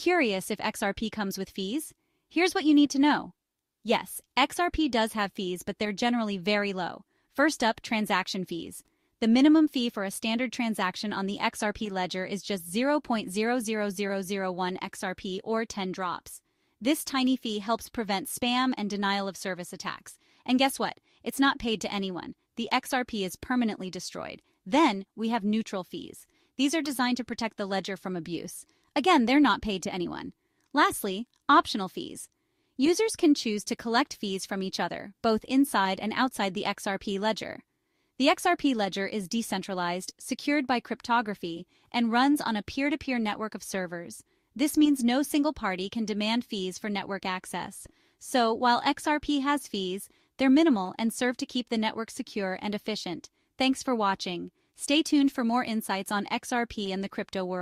Curious if XRP comes with fees? Here's what you need to know. Yes, XRP does have fees, but they're generally very low. First up, transaction fees. The minimum fee for a standard transaction on the XRP ledger is just 0.00001 XRP or 10 drops. This tiny fee helps prevent spam and denial of service attacks. And guess what? It's not paid to anyone. The XRP is permanently destroyed. Then we have neutral fees. These are designed to protect the ledger from abuse. Again, they're not paid to anyone. Lastly, optional fees. Users can choose to collect fees from each other, both inside and outside the XRP ledger. The XRP ledger is decentralized, secured by cryptography, and runs on a peer to peer network of servers. This means no single party can demand fees for network access. So, while XRP has fees, they're minimal and serve to keep the network secure and efficient. Thanks for watching. Stay tuned for more insights on XRP and the crypto world.